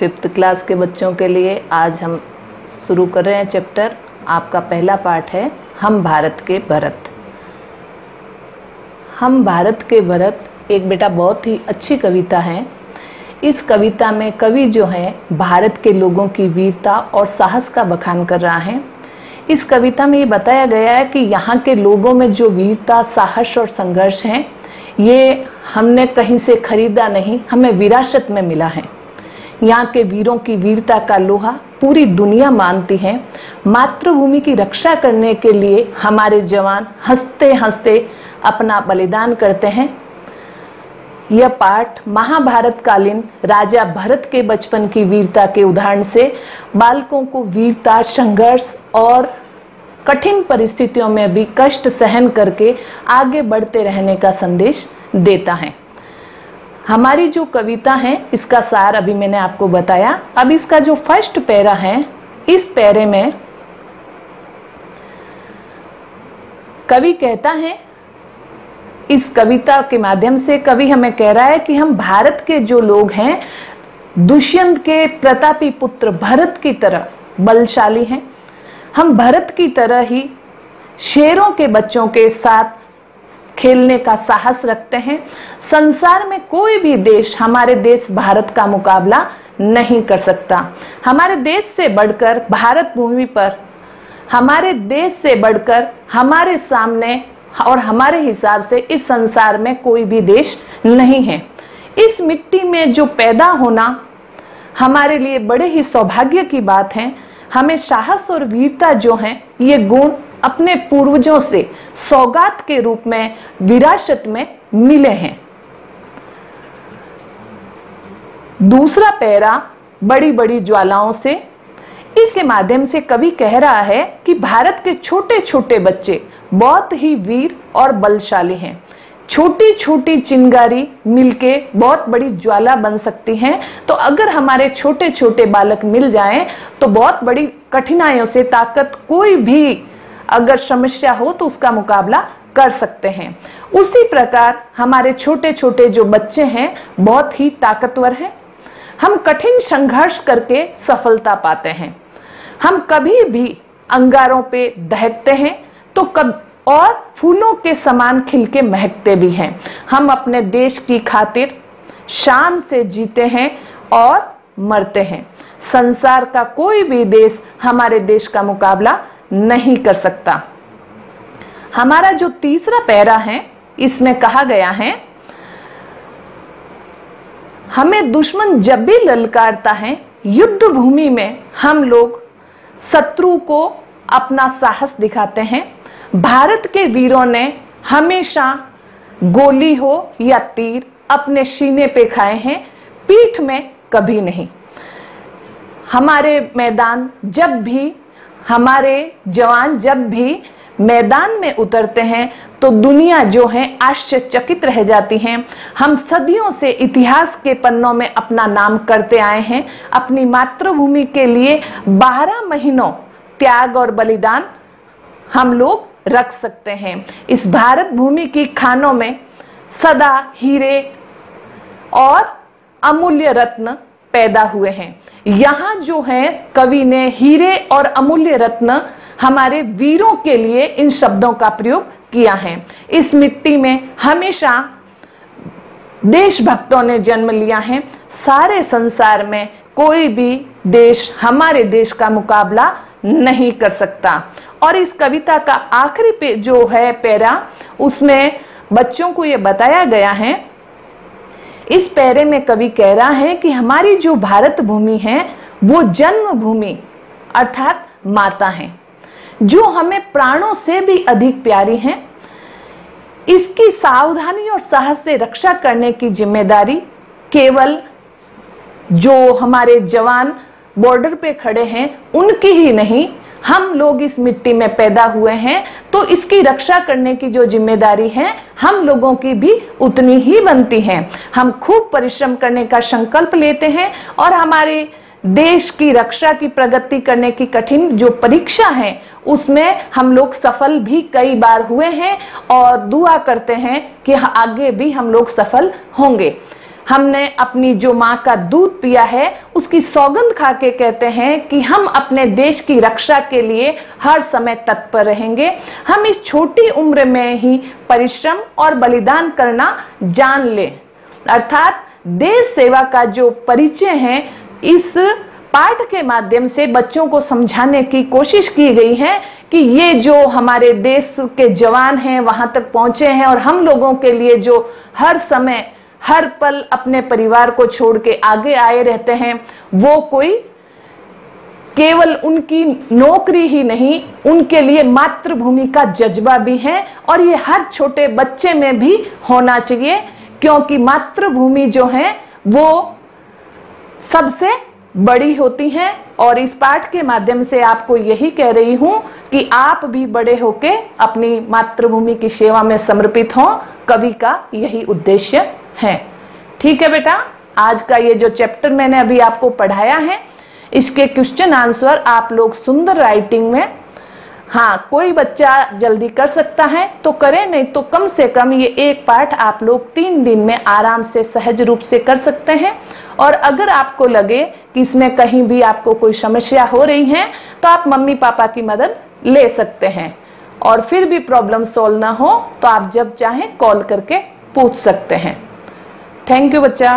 Fifth class के बच्चों के लिए आज हम शुरू कर रहे हैं चैप्टर आपका पहला पाठ है, हम भारत के भरत. हम भारत के भरत एक बेटा बहुत ही अच्छी कविता है. इस कविता में कवि जो है, भारत के लोगों की वीरता और साहस का बखान कर रहा है. इस कविता में ये बताया गया है कि यहाँ के लोगों में जो वीरता, साहस और संघर्ष है, ये हमने कहीं से खरीदा नहीं, हमें विरासत में मिला है. यहाँ के वीरों की वीरता का लोहा पूरी दुनिया मानती है। मातृभूमि की रक्षा करने के लिए हमारे जवान हँसते हँसते अपना बलिदान करते हैं। यह पाठ महाभारत कालीन राजा भरत के बचपन की वीरता के उदाहरण से बालकों को वीरता, संघर्ष और कठिन परिस्थितियों में भी कष्ट सहन करके आगे बढ़ते रहने का संदेश देता है। हमारी जो कविता है, इसका सार अभी मैंने आपको बताया। अब इसका जो फ़र्स्ट पैरा है, इस पैरे में कवि कहता है, इस कविता के माध्यम से कवि हमें कह रहा है कि हम भारत के जो लोग हैं, दुष्यंत के प्रतापी पुत्र भरत की तरह बलशाली हैं। हम भरत की तरह ही शेरों के बच्चों के साथ खेलने का साहस रखते हैं। संसार में कोई भी देश हमारे देश भारत का मुकाबला नहीं कर सकता। हमारे देश से बढ़कर भारत भूमि पर, हमारे देश से बढ़कर हमारे सामने और हमारे हिसाब से इस संसार में कोई भी देश नहीं है। इस मिट्टी में जो पैदा होना हमारे लिए बड़े ही सौभाग्य की बात है। हमें साहस और वीरता जो है, ये गुण अपने पूर्वजों से सौगात के रूप में, विरासत में मिले हैं। दूसरा पैरा बड़ी बड़ी ज्वालाओं से, इसके माध्यम से कवि कह रहा है कि भारत के छोटे छोटे बच्चे बहुत ही वीर और बलशाली हैं। छोटी छोटी चिंगारी मिलके बहुत बड़ी ज्वाला बन सकती हैं। तो अगर हमारे छोटे छोटे बालक मिल जाएँ तो बहुत बड़ी कठिनाइयों से ताकत कोई भी अगर समस्या हो तो उसका मुकाबला कर सकते हैं। उसी प्रकार हमारे छोटे छोटे जो बच्चे हैं, बहुत ही ताकतवर हैं। हम कठिन संघर्ष करके सफलता पाते हैं। हम कभी भी अंगारों पे दहकते हैं तो कब और फूलों के समान खिलके महकते भी हैं। हम अपने देश की खातिर शान से जीते हैं और मरते हैं। संसार का कोई भी देश हमारे देश का मुकाबला नहीं कर सकता। हमारा जो तीसरा पैरा है, इसमें कहा गया है, हमें दुश्मन जब भी ललकारता है, युद्ध भूमि में हम लोग शत्रु को अपना साहस दिखाते हैं। भारत के वीरों ने हमेशा गोली हो या तीर अपने सीने पे खाए हैं, पीठ में कभी नहीं। हमारे मैदान जब भी हमारे जवान जब भी मैदान में उतरते हैं तो दुनिया जो है आश्चर्यचकित रह जाती हैं। हम सदियों से इतिहास के पन्नों में अपना नाम करते आए हैं। अपनी मातृभूमि के लिए बारह महीनों त्याग और बलिदान हम लोग रख सकते हैं। इस भारत भूमि की खानों में सदा हीरे और अमूल्य रत्न पैदा हुए हैं। यहाँ जो है कवि ने हीरे और अमूल्य रत्न हमारे वीरों के लिए इन शब्दों का प्रयोग किया है। इस मिट्टी में हमेशा देशभक्तों ने जन्म लिया है। सारे संसार में कोई भी देश हमारे देश का मुकाबला नहीं कर सकता। और इस कविता का आखिरी जो है पैरा, उसमें बच्चों को ये बताया गया है इस पैरे में कवि कह रहा है कि हमारी जो भारत भूमि है, वो जन्म भूमि अर्थात माता है, जो हमें प्राणों से भी अधिक प्यारी है। इसकी सावधानी और साहस से रक्षा करने की ज़िम्मेदारी केवल जो हमारे जवान बॉर्डर पे खड़े हैं, उनकी ही नहीं हम लोग इस मिट्टी में पैदा हुए हैं तो इसकी रक्षा करने की जो ज़िम्मेदारी है, हम लोगों की भी उतनी ही बनती है। हम खूब परिश्रम करने का संकल्प लेते हैं और हमारे देश की रक्षा की प्रगति करने की कठिन जो परीक्षा है, उसमें हम लोग सफल भी कई बार हुए हैं और दुआ करते हैं कि आगे भी हम लोग सफल होंगे। हमने अपनी जो माँ का दूध पिया है, उसकी सौगंध खा के कहते हैं कि हम अपने देश की रक्षा के लिए हर समय तत्पर रहेंगे। हम इस छोटी उम्र में ही परिश्रम और बलिदान करना जान लें। अर्थात देश सेवा का जो परिचय है, इस पाठ के माध्यम से बच्चों को समझाने की कोशिश की गई है कि ये जो हमारे देश के जवान हैं, वहाँ तक पहुँचे हैं और हम लोगों के लिए जो हर समय हर पल अपने परिवार को छोड़ के आगे आए रहते हैं। वो कोई केवल उनकी नौकरी ही नहीं, उनके लिए मातृभूमि का जज्बा भी है और ये हर छोटे बच्चे में भी होना चाहिए, क्योंकि मातृभूमि जो है, वो सबसे बड़ी होती हैं। और इस पाठ के माध्यम से आपको यही कह रही हूँ कि आप भी बड़े होके अपनी मातृभूमि की सेवा में समर्पित हों। कवि का यही उद्देश्य है। ठीक है बेटा, आज का ये जो चैप्टर मैंने अभी आपको पढ़ाया है, इसके क्वेश्चन आंसर आप लोग सुंदर राइटिंग में हाँ कोई बच्चा जल्दी कर सकता है तो करे, नहीं तो कम से कम ये एक पाठ आप लोग तीन दिन में आराम से सहज रूप से कर सकते हैं। और अगर आपको लगे कि इसमें कहीं भी आपको कोई समस्या हो रही है तो आप मम्मी पापा की मदद ले सकते हैं। और फिर भी प्रॉब्लम सॉल्व ना हो तो आप जब चाहें कॉल करके पूछ सकते हैं। थैंक यू बच्चा।